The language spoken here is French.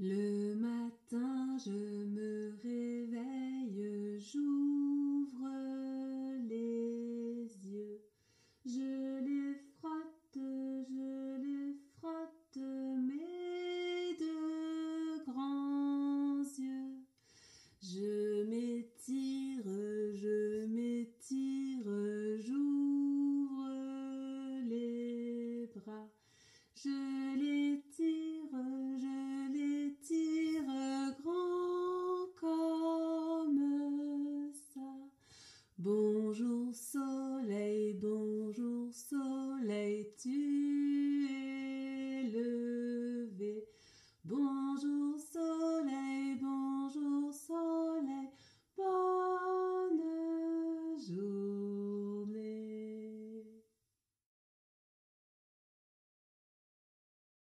Le matin, je me réveille, j'ouvre les yeux, je les frotte, je les frotte, mes deux grands yeux. Je m'étire, je m'étire, j'ouvre les bras, je Bonjour soleil, bonjour soleil, tu